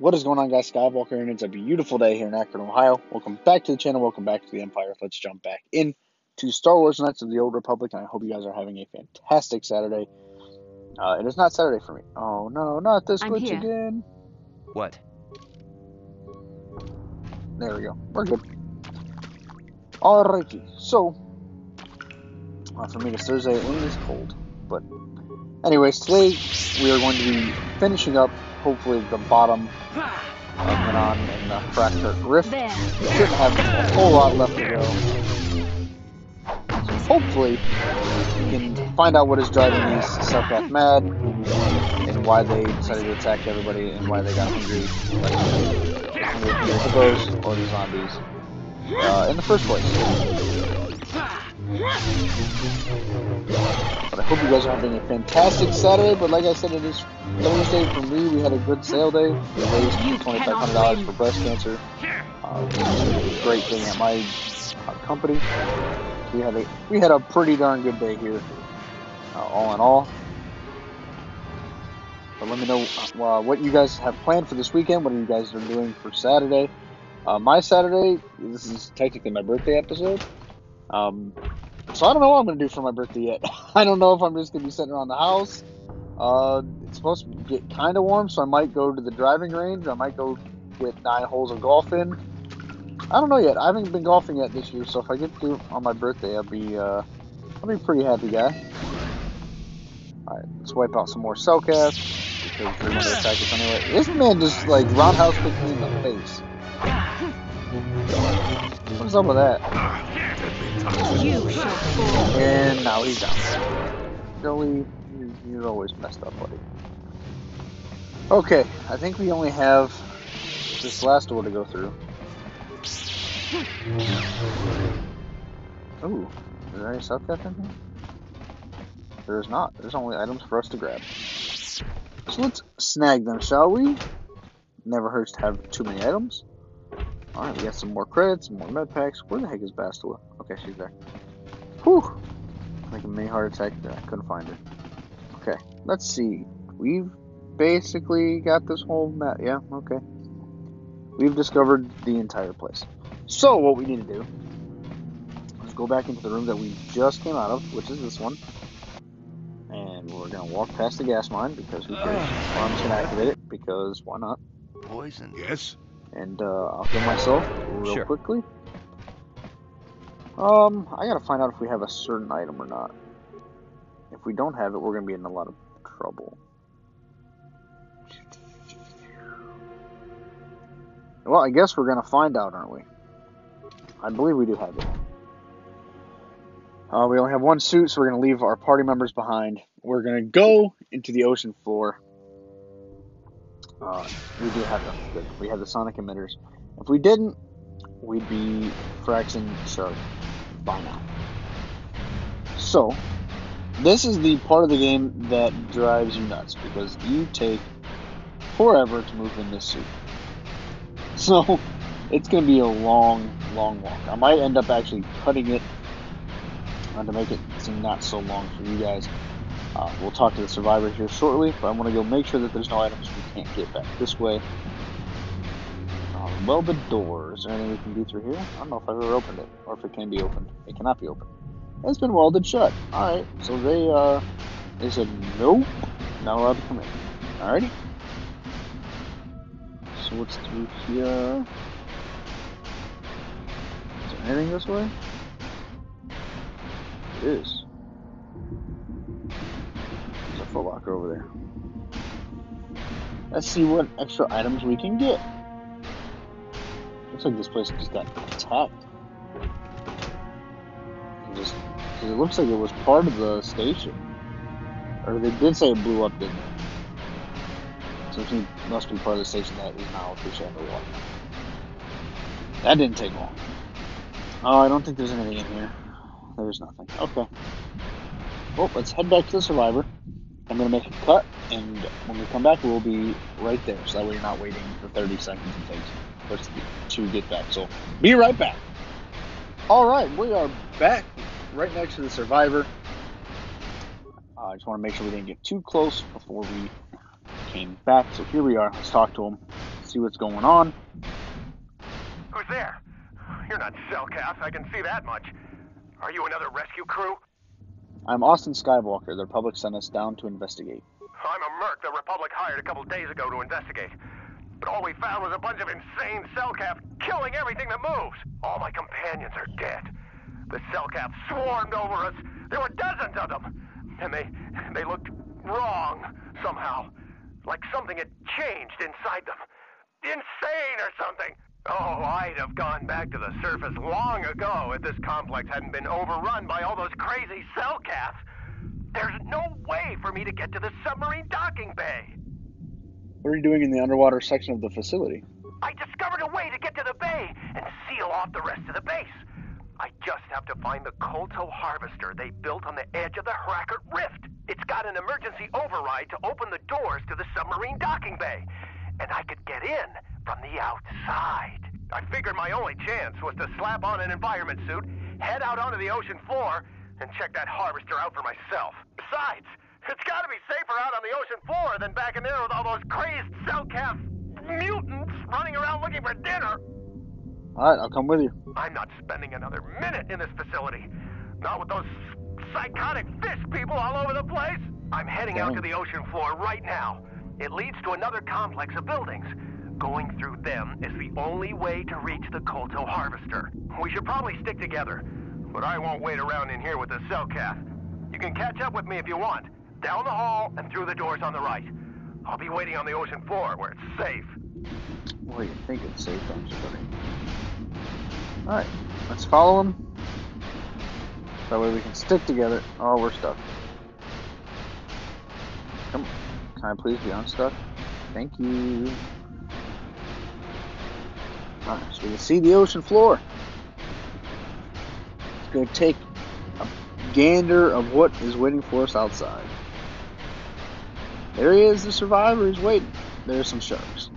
What is going on, guys? SkiveWalker, and it's a beautiful day here in Akron, Ohio. Welcome back to the channel. Welcome back to the Empire. Let's jump back in to Star Wars Knights of the Old Republic, and I hope you guys are having a fantastic Saturday. Uh, it is not Saturday for me. Oh no, not this I'm glitch here. again. What? There we go. We're good. Alrighty. So, uh, for me, it's Thursday. It is cold, but anyways, today we are going to be finishing up, hopefully, the bottom of Manaan and the Fractured Rift. Shouldn't have a whole lot left to go. So hopefully, we can find out what is driving these Selkath mad and why they decided to attack everybody and why they got hungry, like hungry hippos or the zombies uh, in the first place. But I hope you guys are having a fantastic Saturday. But like I said, it is Thursday for me. We had a good sale day. We raised $2,500 for breast cancer. Uh, which is a great thing at my uh, company. We had a we had a pretty darn good day here, uh, all in all. But let me know uh, what you guys have planned for this weekend. What are you guys are doing for Saturday? Uh, my Saturday, this is technically my birthday episode. Um, so I don't know what I'm going to do for my birthday yet. I don't know if I'm just going to be sitting around the house. Uh, it's supposed to get kind of warm, so I might go to the driving range. I might go get nine holes of golf in. I don't know yet. I haven't been golfing yet this year, so if I get to on my birthday, I'll be uh, I'll be pretty happy guy. All right, let's wipe out some more Selkath because to attack us anyway. This man just like roundhouse kicked me in the face. What's up with that? And now he's down. Joey, you- you're always messed up, buddy. Okay, I think we only have this last door to go through. Ooh, is there any stuff in here? There is not. There's only items for us to grab. So let's snag them, shall we? Never hurts to have too many items. Alright, we got some more credits, some more med packs. Where the heck is Bastila? Okay, she's there. Whew! Like a mini heart attack there. I couldn't find her. Okay, let's see. We've basically got this whole map. Yeah, okay. We've discovered the entire place. So, what we need to do is go back into the room that we just came out of, which is this one. And we're going to walk past the gas mine because who cares? Ah. Well, I'm just going to activate it because why not? Poison. Yes? And uh, I'll heal myself real Sure. quickly. Um, I gotta find out if we have a certain item or not. If we don't have it, we're gonna be in a lot of trouble. Well, I guess we're gonna find out, aren't we? I believe we do have it. Uh, we only have one suit, so we're gonna leave our party members behind. We're gonna go into the ocean floor. Uh, we do have them. Good. We have the sonic emitters. If we didn't, we'd be fraxing shark by now. So, this is the part of the game that drives you nuts because you take forever to move in this suit. So, it's going to be a long, long walk. I might end up actually cutting it uh, to make it seem not so long for you guys. Uh, we'll talk to the survivor here shortly, but I want to go make sure that there's no items we can't get back this way. Uh, welded door. Is there anything we can do through here? I don't know if I've ever opened it, or if it can be opened. It cannot be opened. It's been welded shut. Alright, so they, uh, they said, nope, not allowed to come in. Alrighty. So what's through here? Is there anything this way? It is. Locker over there. Let's see what extra items we can get. Looks like this place just got attacked. It just, it looks like it was part of the station. Or they did say it blew up, didn't it? So it must be part of the station that is now officially underwater. That didn't take long. Oh, I don't think there's anything in here. There's nothing. Okay. Well, let's head back to the survivor. I'm gonna make a cut, and when we come back, we'll be right there. So that way you're not waiting for 30 seconds it takes to- to get back. So be right back. All right, we are back right next to the survivor. Uh, I just want to make sure we didn't get too close before we came back. So here we are. Let's talk to him. see what's going on. Who's there? You're not Selkath, I can see that much. Are you another rescue crew? I'm Austin Skywalker. The Republic sent us down to investigate. I'm a merc the Republic hired a couple days ago to investigate. But all we found was a bunch of insane Selkath killing everything that moves. All my companions are dead. The Selkath swarmed over us. There were dozens of them. And they they looked wrong somehow. Like something had changed inside them. Insane or something. Oh, I'd have gone back to the surface long ago if this complex hadn't been overrun by all those crazy Selkaths. There's no way for me to get to the submarine docking bay. What are you doing in the underwater section of the facility? I discovered a way to get to the bay and seal off the rest of the base. I just have to find the Kolto harvester they built on the edge of the Hrakert Rift. It's got an emergency override to open the doors to the submarine docking bay. And I could get in from the outside. I figured my only chance was to slap on an environment suit, head out onto the ocean floor, and check that harvester out for myself. Besides, it's gotta be safer out on the ocean floor than back in there with all those crazed Selkath mutants running around looking for dinner. Alright, I'll come with you. I'm not spending another minute in this facility. Not with those psychotic fish people all over the place. I'm heading out to the ocean floor right now. It leads to another complex of buildings. Going through them is the only way to reach the Kolto harvester. We should probably stick together, but I won't wait around in here with the Selkath. You can catch up with me if you want. Down the hall and through the doors on the right. I'll be waiting on the ocean floor where it's safe. Well, you think it's safe, you, buddy? Alright, let's follow him. That way we can stick together. Oh, we're stuck. Come Can I please be unstuck? Thank you. Alright, so we can see the ocean floor. Let's go take a gander of what is waiting for us outside. There he is, the survivor. He's waiting. There's some sharks.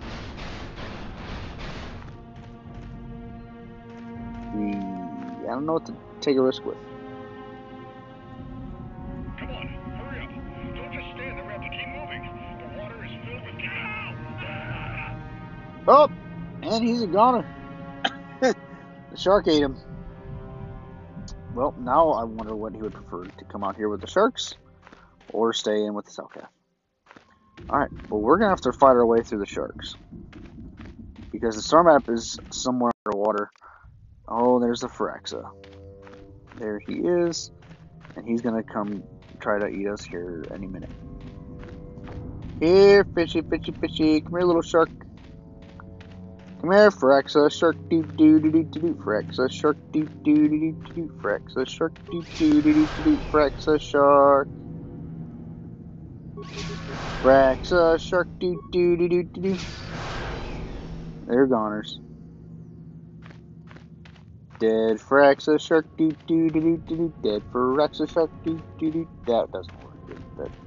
We, I don't know what to take a risk with. Oh, and he's a goner. the shark ate him. Well, now I wonder what he would prefer to come out here with the sharks or stay in with the Selkath. Alright, well, we're going to have to fight our way through the sharks. Because the star map is somewhere underwater. Oh, there's the Firaxa. There he is. And he's going to come try to eat us here any minute. Here, fishy, fishy, fishy. Come here, little shark. Come here, Firaxa. Shark doo doo doo doo doo. Firaxa. Shark doo doo doo doo doo. Firaxa. Shark doo doo doo doo doo. Firaxa. Shark. Firaxa. Shark doo doo doo doo doo. They're goners. Dead Firaxa. Shark doo doo doo doo doo. Dead Firaxa. Shark doo doo doo. That doesn't work.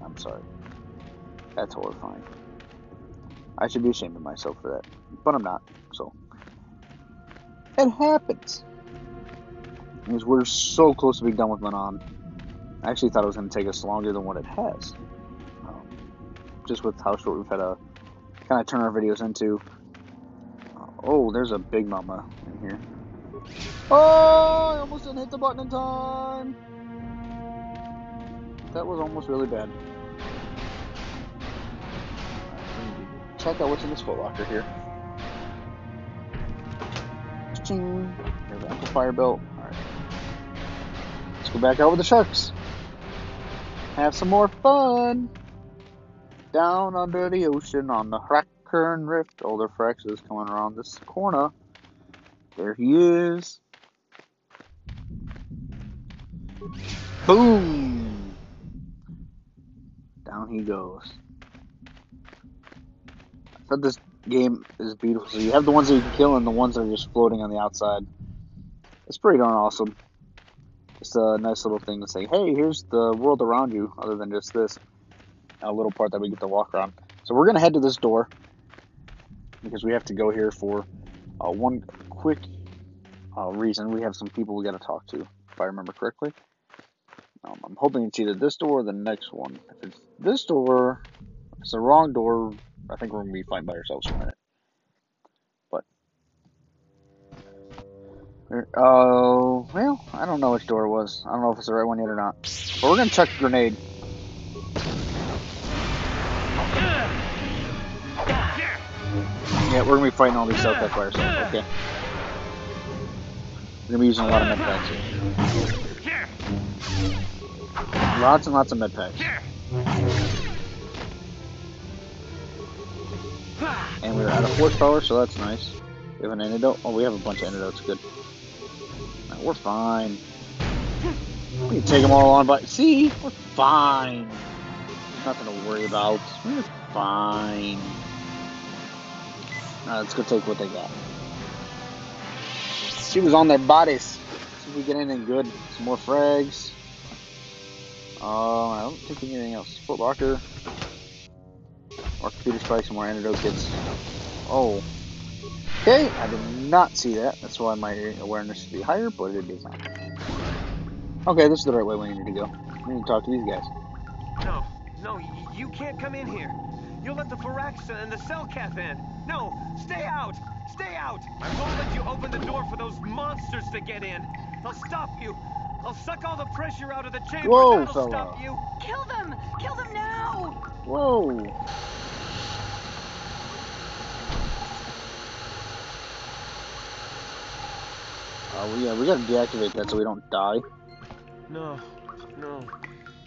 I'm sorry. That's horrifying. I should be ashamed of myself for that, but I'm not. So it happens. Because we're so close to being done with Manaan. I actually thought it was going to take us longer than what it has. Um, just with how short we've had to kind of turn our videos into. Uh, oh, there's a big mama in here. Oh, I almost didn't hit the button in time. That was almost really bad. check out what's in this footlocker here. Ching. There's the amplifier belt. Alright. Let's go back out with the sharks. Have some more fun. Down under the ocean on the Hrakert Rift. Oh, the Frex is coming around this corner. There he is. Boom! Down he goes. I thought this game is beautiful. So you have the ones that you can kill and the ones that are just floating on the outside. It's pretty darn awesome. Just a nice little thing to say, hey, here's the world around you, other than just this a little part that we get to walk around. So we're gonna head to this door because we have to go here for uh, one quick uh, reason. We have some people we got to talk to, if I remember correctly. Um, I'm hoping it's either this door or the next one. If it's this door, it's the wrong door, I think we're gonna be fighting by ourselves for a minute. But oh uh, well, I don't know which door it was. I don't know if it's the right one yet or not. But we're gonna chuck the grenade. Yeah, we're gonna be fighting all these South by ourselves. Okay. We're gonna be using a lot of med packs here. Lots and lots of med packs. And we're out of force power, so that's nice. We have an antidote. Oh, we have a bunch of antidotes. Good. We're fine. We can take them all on by. See, we're fine. Nothing to worry about. We're fine. Let's go take what they got. See what's on their bodies. See if we get anything good. Some more frags. Uh, I don't think we anything else. Foot locker. More computer spikes, more antidote kits. Oh. Okay, I did not see that. That's why my awareness should be higher, but it is not. Okay, this is the right way we need to go. We need to talk to these guys. No, no, you can't come in here. You'll let the Firaxa and the Selkath in. No, stay out! Stay out! I won't let you open the door for those monsters to get in. I'll stop you. I'll suck all the pressure out of the chamber. Whoa, That'll fella. stop you. Kill them! Kill them now! Whoa! Uh, yeah, we gotta deactivate that so we don't die. No, no.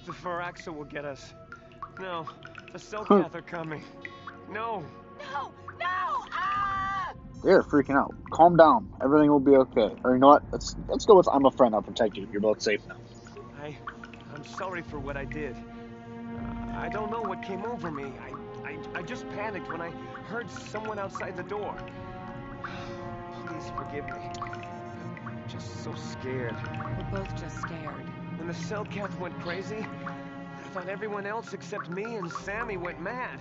The Firaxa will get us. No, the Selkath are coming. No. No! No! Ah! They're freaking out. Calm down. Everything will be okay. Or you know what? Let's let's go with I'm a friend. I'll protect you. You're both safe now. I, I'm sorry for what I did. Uh, I don't know what came over me. I, I, I just panicked when I heard someone outside the door. Please forgive me. Just so scared. We're both just scared. When the cell Selkath went crazy, I thought everyone else except me and Sammy went mad.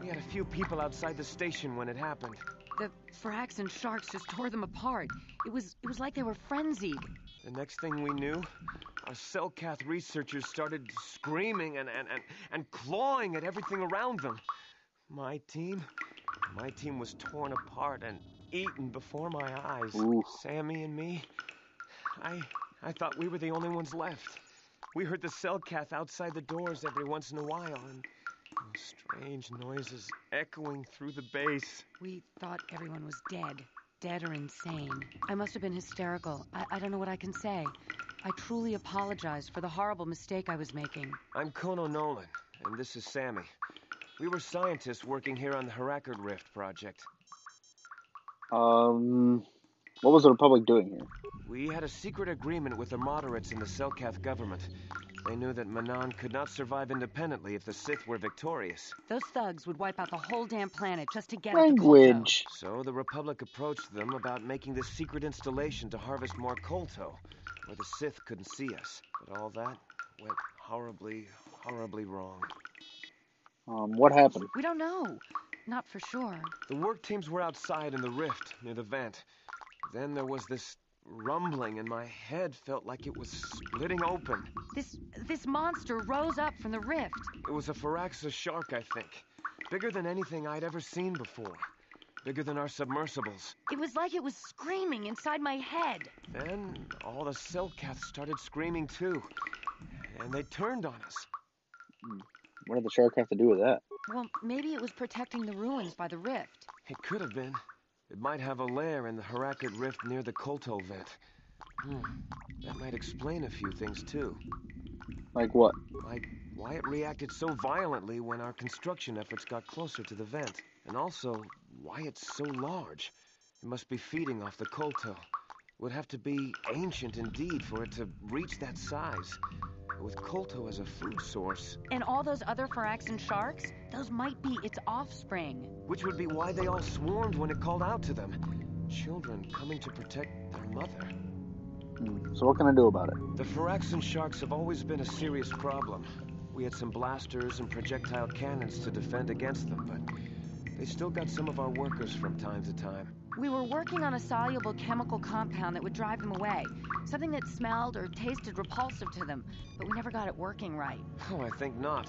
We had a few people outside the station when it happened. The Frax and Sharks just tore them apart. It was it was like they were frenzied. The next thing we knew, our Selkath researchers started screaming and, and, and, and clawing at everything around them. My team, my team was torn apart and eaten before my eyes. Ooh. Sammy and me, I, I thought we were the only ones left. We heard the Selkath outside the doors every once in a while and strange noises echoing through the base. We thought everyone was dead. Dead or insane. I must have been hysterical. I, I don't know what I can say. I truly apologize for the horrible mistake I was making. I'm Kono Nolan, and this is Sammy. We were scientists working here on the Hrakert Rift project. Um, what was the Republic doing here? We had a secret agreement with the moderates in the Selkath government. They knew that Manaan could not survive independently if the Sith were victorious. Those thugs would wipe out the whole damn planet just to get at the Kolto. Language. So the Republic approached them about making this secret installation to harvest more Kolto, where the Sith couldn't see us. But all that went horribly, horribly wrong. Um, what happened? We don't know. Not for sure. The work teams were outside in the rift near the vent. Then there was this rumbling, and my head felt like it was splitting open. This this monster rose up from the rift. It was a Firaxa shark, I think. Bigger than anything I'd ever seen before. Bigger than our submersibles. It was like it was screaming inside my head. Then all the Selkaths started screaming too. And they turned on us. Hmm. What did the shark have to do with that? Well, maybe it was protecting the ruins by the rift. It could have been. It might have a lair in the Hrakert Rift near the Kolto vent. Hmm. That might explain a few things too. Like what? Like why it reacted so violently when our construction efforts got closer to the vent. And also, why it's so large. It must be feeding off the Kolto. Would have to be ancient indeed for it to reach that size. With Kolto as a food source, And all those other Firaxan sharks, those might be its offspring. which would be why they all swarmed when it called out to them. Children coming to protect their mother. So what can I do about it? The Firaxan sharks have always been a serious problem. We had some blasters and projectile cannons to defend against them, but they still got some of our workers from time to time. We were working on a soluble chemical compound that would drive them away. Something that smelled or tasted repulsive to them, but we never got it working right. Oh, I think not.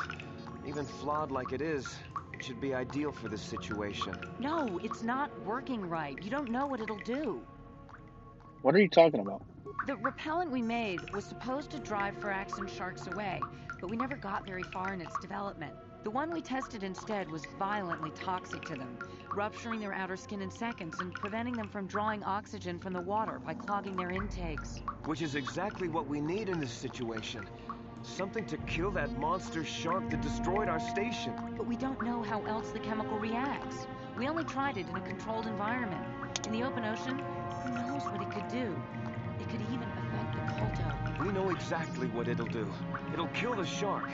Even flawed like it is, it should be ideal for this situation. No, it's not working right. You don't know what it'll do. What are you talking about? The repellent we made was supposed to drive Firaxan sharks away, but we never got very far in its development. The one we tested instead was violently toxic to them, rupturing their outer skin in seconds and preventing them from drawing oxygen from the water by clogging their intakes. Which is exactly what we need in this situation. Something to kill that monster shark that destroyed our station. But we don't know how else the chemical reacts. We only tried it in a controlled environment. In the open ocean, who knows what it could do? It could even affect the Kolto. We know exactly what it'll do. It'll kill the shark.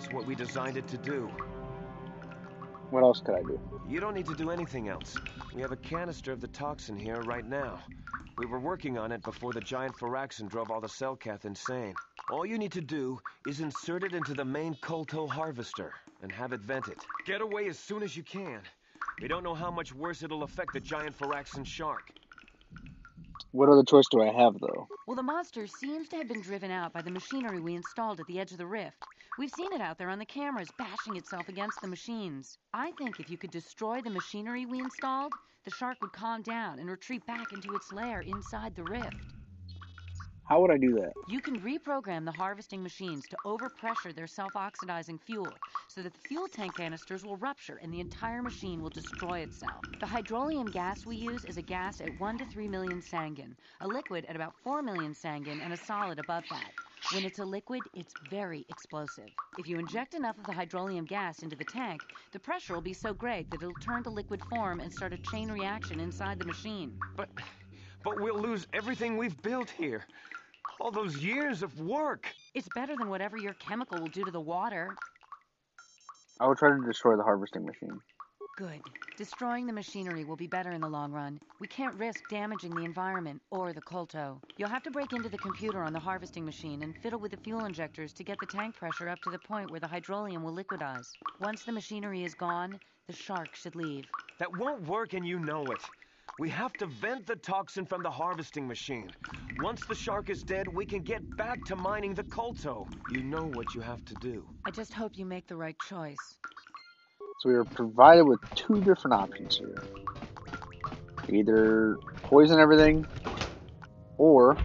That's what we designed it to do. What else could I do? You don't need to do anything else. We have a canister of the toxin here right now. We were working on it before the giant Firaxan drove all the Selkath insane. All you need to do is insert it into the main Kolto harvester and have it vented. Get away as soon as you can. We don't know how much worse it'll affect the giant Firaxan shark. What other choice do I have, though? Well, the monster seems to have been driven out by the machinery we installed at the edge of the rift. We've seen it out there on the cameras bashing itself against the machines. I think if you could destroy the machinery we installed, the shark would calm down and retreat back into its lair inside the rift. How would I do that? You can reprogram the harvesting machines to overpressure their self-oxidizing fuel so that the fuel tank canisters will rupture and the entire machine will destroy itself. The hydrolium gas we use is a gas at 1 to 3 million sangin, a liquid at about 4 million sangin, and a solid above that. When it's a liquid, it's very explosive. If you inject enough of the hydrolium gas into the tank, the pressure will be so great that it'll turn to liquid form and start a chain reaction inside the machine. But, but we'll lose everything we've built here. All those years of work. It's better than whatever your chemical will do to the water. I will try to destroy the harvesting machine. Good. Destroying the machinery will be better in the long run. We can't risk damaging the environment or the Kolto. You'll have to break into the computer on the harvesting machine and fiddle with the fuel injectors to get the tank pressure up to the point where the hydrolium will liquidize. Once the machinery is gone, the shark should leave. That won't work and you know it. We have to vent the toxin from the harvesting machine. Once the shark is dead, we can get back to mining the Kolto. You know what you have to do. I just hope you make the right choice. So we are provided with two different options here. Either poison everything, or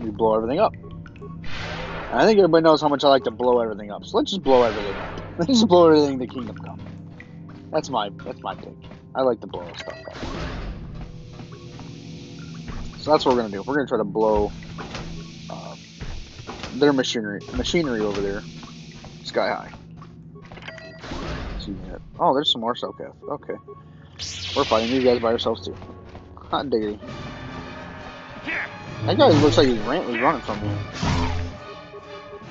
we blow everything up. And I think everybody knows how much I like to blow everything up. So let's just blow everything up. Let's just blow everything to Kingdom Come. That's my that's my take. I like to blow stuff up. So that's what we're gonna do. We're gonna try to blow uh, their machinery machinery over there sky high. Oh, there's some more Selkath. Okay. We're fighting these guys by ourselves too. Hot diggity. That guy looks like he's ran- was running from me.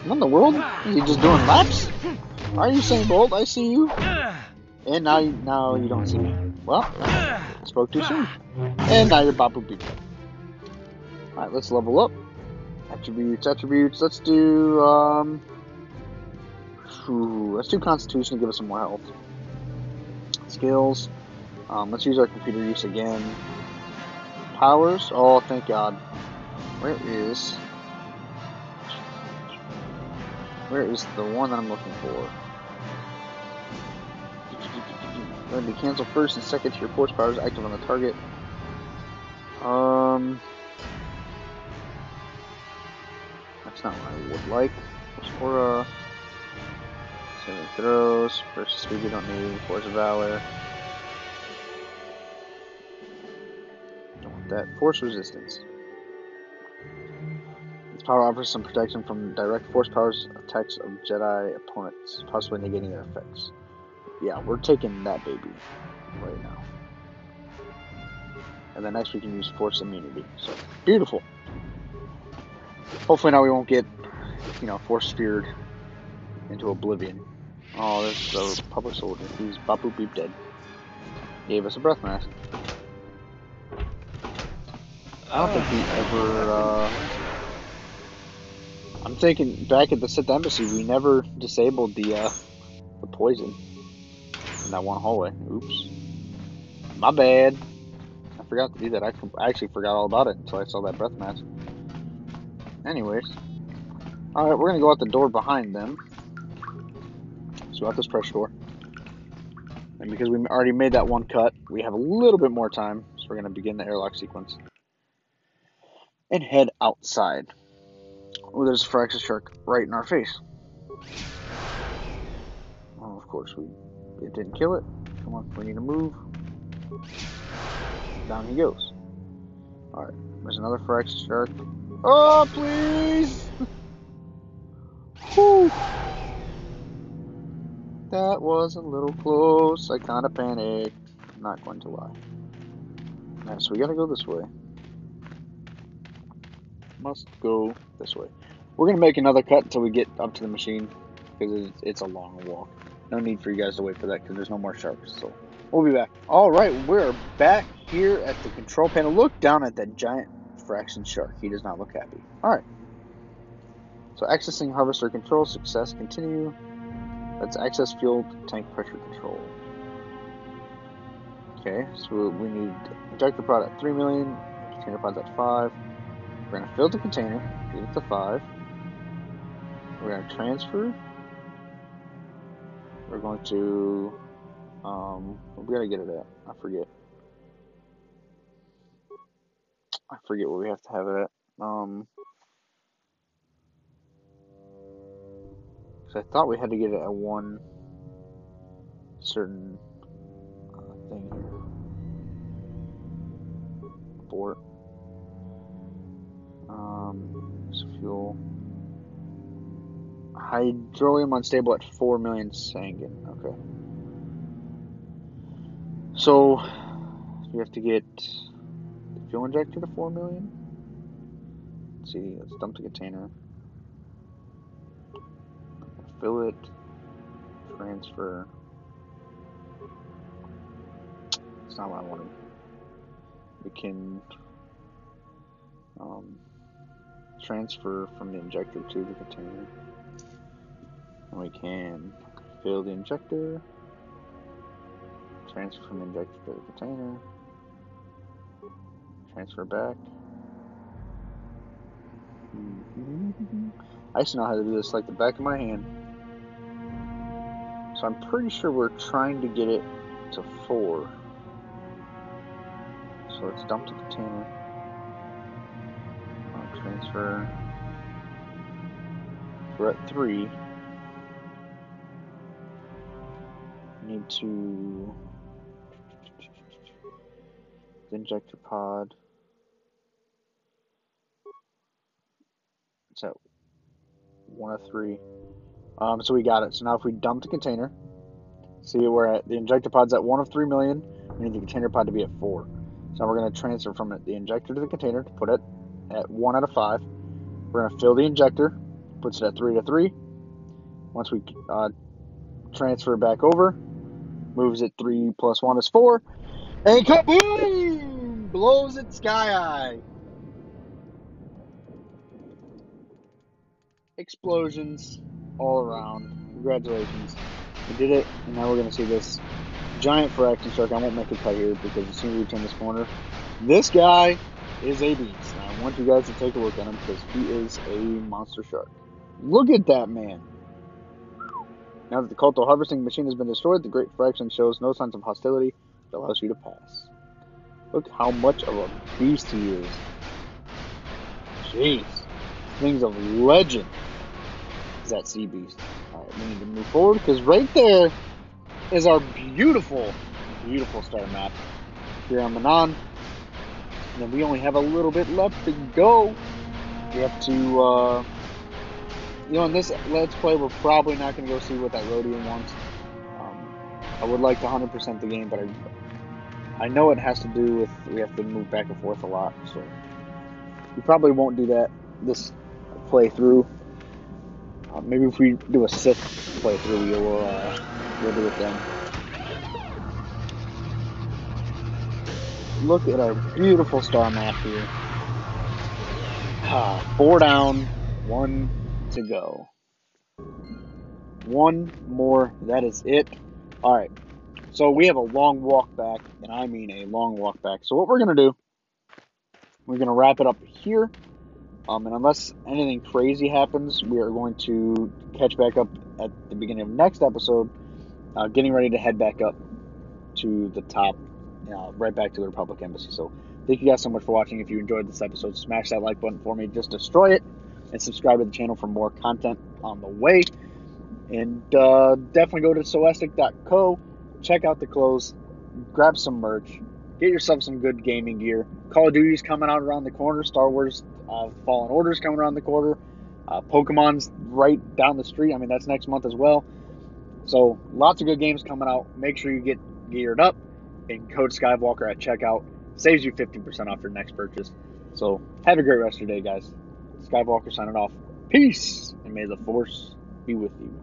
What in the world? Is he just doing laps? Are you saying Bolt? I see you. And now now you don't see me. Well, spoke too soon. And now you're Babu Beep. Alright, let's level up. Attributes, attributes. Let's do, um... Ooh, let's do Constitution to give us some more health. Skills. Um, let's use our computer use again. Powers. Oh, thank God. Where is... Where is the one that I'm looking for? To be cancel first and second your force powers active on the target. Um, that's not what I would like. Force aura, seven throws, first speed we don't need, force of valor. Don't want that. Force resistance. This power offers some protection from direct force powers attacks of Jedi opponents, possibly negating their effects yeah, we're taking that baby right now. And then next we can use force immunity. So beautiful. Hopefully now we won't get, you know, force speared into oblivion. Oh, there's the public soldier. He's Babu Beep dead. Gave us a breath mask. I don't think he ever. Uh... I'm thinking back at the Sith embassy, we never disabled the uh, the poison that one hallway. Oops. My bad. I forgot to do that. I, I actually forgot all about it until I saw that breath mask. Anyways. Alright, we're to go out the door behind them. So out this pressure door. And because we already made that one cut, we have a little bit more time. So we're to begin the airlock sequence. and head outside. Oh, there's a Phyraxis shark right in our face. Oh, of course, we it didn't kill it. Come on, we need to move. Down he goes. Alright, there's another Phyraxis shark. Oh, please! Whew. That was a little close. I kind of panicked. Not going to lie. Alright, so we gotta go this way. Must go this way. We're gonna make another cut until we get up to the machine because it's, it's a long walk. No need for you guys to wait for that because there's no more sharks. So we'll be back. All right, we're back here at the control panel. Look down at that giant fraction shark. He does not look happy. All right. So accessing harvester control success. Continue. Let's access fuel tank pressure control. Okay, so we need injector pod at 3 million, container pods at 5. We're going to fill the container, get it to 5. We're going to transfer. We're going to, um, we got to get it at. I forget. I forget what we have to have it at. Um, because I thought we had to get it at one certain uh, thing here. Port. Um, fuel. Hydrolium unstable at 4 million sanguine. Okay. So, you have to get the fuel injector to 4 million. Let's see, let's dump the container. Fill it. Transfer. It's not what I wanted. We can um, transfer from the injector to the container. We can fill the injector, transfer from injector to the container, transfer back. I used to know how to do this like the back of my hand. So I'm pretty sure we're trying to get it to four. So let's dump the container. Uh, transfer. We're at three. Need to the injector pod. At one of three. Um, so we got it. So now if we dump the container, see we're at the injector pod's at one of three million. We need the container pod to be at four. So we're going to transfer from the injector to the container to put it at one out of five. We're going to fill the injector, puts it at three to three. Once we uh, transfer back over, moves it three plus one is four, and kaboom! Blows it sky high. Explosions all around. Congratulations. We did it, and now we're going to see this giant fraction shark. I won't make a cut here because as soon as we turn this corner, this guy is a beast. I want you guys to take a look at him because he is a monster shark. Look at that man. Now that the Colto harvesting machine has been destroyed, the Great Fraction shows no signs of hostility that allows you to pass. Look how much of a beast he is. Jeez. Thing's of legend is that sea beast. Alright, we need to move forward because right there is our beautiful, beautiful star map here on Manaan. And then we only have a little bit left to go. We have to, uh, you know, in this Let's Play, we're probably not going to go see what that Rodian wants. Um, I would like to 100% the game, but I, I know it has to do with we have to move back and forth a lot, so we probably won't do that this playthrough. Uh, maybe if we do a Sith playthrough, we'll, uh, we'll do it then. Look at our beautiful star map here. Ah, four down, one to go. One more, that is it. Alright, so we have a long walk back, and I mean a long walk back. So what we're to do, we're to wrap it up here. Um, and unless anything crazy happens, we are going to catch back up at the beginning of next episode, uh, getting ready to head back up to the top, uh, right back to the Republic Embassy. So Thank you guys so much for watching. If you enjoyed this episode, smash that like button for me. Just destroy it. And subscribe to the channel for more content on the way. And uh, definitely go to soestic.co. Check out the clothes. Grab some merch. Get yourself some good gaming gear. Call of Duty's coming out around the corner. Star Wars uh, Fallen Order's coming around the corner. Uh, Pokemon's right down the street. I mean, that's next month as well. So lots of good games coming out. Make sure you get geared up. And code SkiveWalker at checkout saves you 15% off your next purchase. So have a great rest of your day, guys. SkiveWalker signing off. Peace, and may the Force be with you.